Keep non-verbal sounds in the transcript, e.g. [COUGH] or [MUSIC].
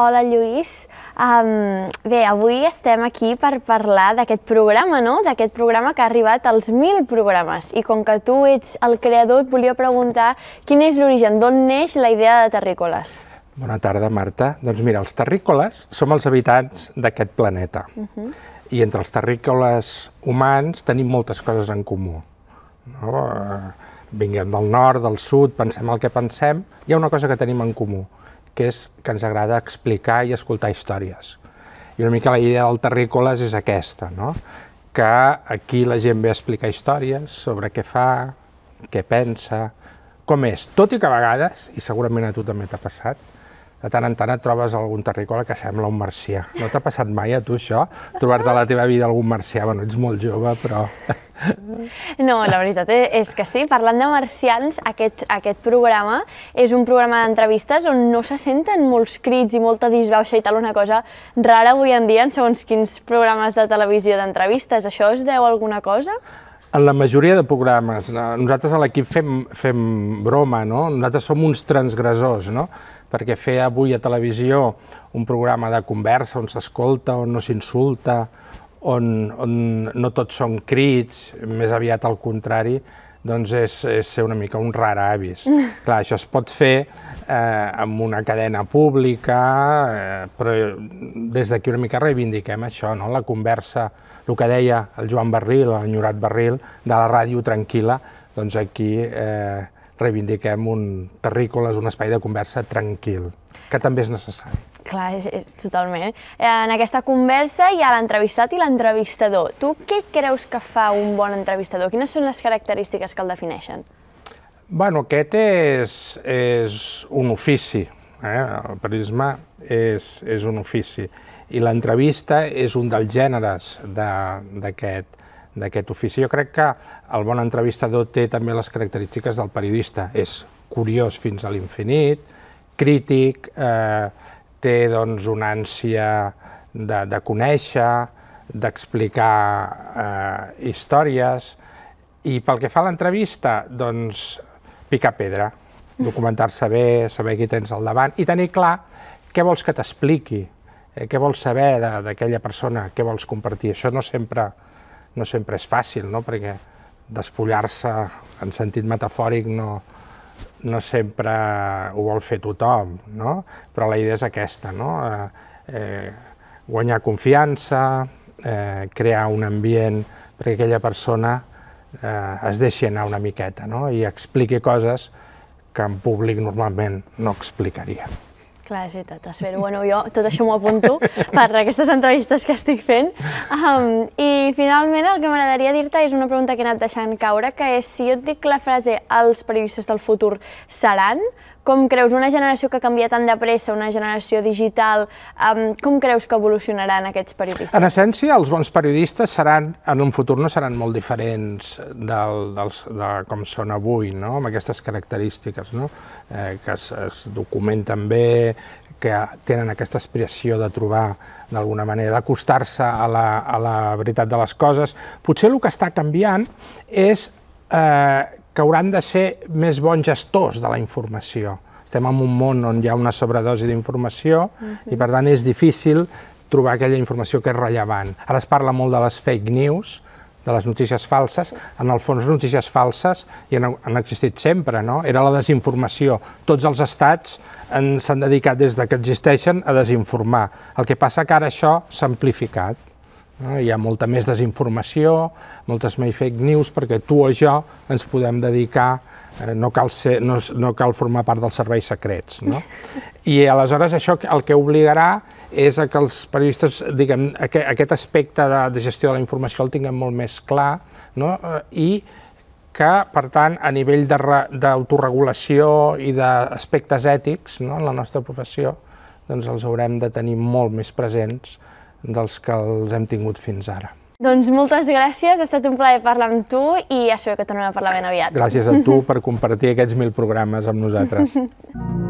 Hola Lluís. Um, bé, avui estem aquí per parlar d'aquest programa, no? D'aquest programa que ha arribat als 1.000 programes. I com que tu ets el creador, et volia preguntar quin és l'origen, d'on neix la idea de Terrícoles? Bona tarda, Marta. Doncs mira, els terrícoles som els habitants d'aquest planeta. Uh -huh. I entre els terrícoles humans tenim moltes coses en comú. No? Eh, vinguem del nord, del sud, pensem el que pensem, hi ha una cosa que tenim en comú, que és que ens agrada explicar i escoltar històries. I una mica la idea del Terrícoles és aquesta, no? que aquí la gent ve a explicar històries sobre què fa, què pensa, com és, tot i que a vegades, i segurament a tu també t'ha passat, de tant en tant et trobes algun terrícola que sembla un marcià. No t'ha passat mai a tu això? Trobar-te a la teva vida algun marcià? Bueno, ets molt jove, però... [LAUGHS] No, la veritat és que sí. Parlant de marcians, aquest, aquest programa és un programa d'entrevistes on no se senten molts crits i molta disbauxa i tal, una cosa rara avui en dia en segons quins programes de televisió d'entrevistes. Això es deu a alguna cosa? En la majoria de programes, nosaltres a l'equip fem, fem broma, no? Nosaltres som uns transgressors, no? Perquè fer avui a televisió un programa de conversa on s'escolta, on no s'insulta, on, on no tots són crits, més aviat al contrari, doncs és, és ser una mica un rar avis. [LAUGHS] Clar, això es pot fer eh, amb una cadena pública, eh, però des d'aquí una mica reivindiquem això, no? la conversa el que deia el Joan Barril, l'enyorat Barril, de la ràdio tranquil·la, doncs aquí eh, reivindiquem un terrícola, un espai de conversa tranquil, que també és necessari. Clar, és, és, totalment. En aquesta conversa hi ha l'entrevistat i l'entrevistador. Tu què creus que fa un bon entrevistador? Quines són les característiques que el defineixen? Bueno, aquest és, és un ofici. Eh? El periodisme és, és un ofici i l'entrevista és un dels gèneres d'aquest ofici. Jo crec que el bon entrevistador té també les característiques del periodista. És curiós fins a l'infinit, crític, eh, té doncs, una ànsia de, de conèixer, d'explicar eh, històries, i pel que fa a l'entrevista, doncs, picar pedra, documentar-se bé, saber qui tens al davant i tenir clar què vols que t'expliqui, eh, què vols saber d'aquella persona, què vols compartir. Això no sempre, no sempre és fàcil, no? perquè despullar-se en sentit metafòric no, no sempre ho vol fer tothom, no? però la idea és aquesta, no? eh, eh, guanyar confiança, eh, crear un ambient perquè aquella persona eh, es deixi anar una miqueta no? i expliqui coses que en públic normalment no explicaria. Clar, és veritat, espero. Bueno, jo tot això m'ho apunto per aquestes entrevistes que estic fent. Um, I finalment el que m'agradaria dir-te és una pregunta que he anat deixant caure, que és si jo et dic la frase els periodistes del futur seran, com creus, una generació que canvia tan de pressa, una generació digital, um, com creus que evolucionaran aquests periodistes? En essència, els bons periodistes seran, en un futur no seran molt diferents del, dels, de com són avui, no? amb aquestes característiques, no? eh, que es, es documenten bé, que tenen aquesta aspiració de trobar, d'alguna manera, d'acostar-se a, la, a la veritat de les coses. Potser el que està canviant és eh, que hauran de ser més bons gestors de la informació. Estem en un món on hi ha una sobredosi d'informació uh -huh. i, per tant, és difícil trobar aquella informació que és rellevant. Ara es parla molt de les fake news, de les notícies falses. En el fons, notícies falses i han, han existit sempre, no? Era la desinformació. Tots els estats s'han dedicat des de que existeixen a desinformar. El que passa que ara això s'ha amplificat? Hi ha molta més desinformació, moltes més fake news, perquè tu o jo ens podem dedicar, eh, no, cal ser, no, no cal formar part dels serveis secrets. No? I aleshores això el que obligarà és a que els periodistes, diguem, aquest aspecte de, de gestió de la informació el tinguem molt més clar no? Eh, i que, per tant, a nivell d'autoregulació i d'aspectes ètics no, en la nostra professió, doncs els haurem de tenir molt més presents dels que els hem tingut fins ara. Doncs moltes gràcies, ha estat un plaer parlar amb tu i espero que tornem a parlar ben aviat. Gràcies a tu [LAUGHS] per compartir aquests mil programes amb nosaltres. [LAUGHS]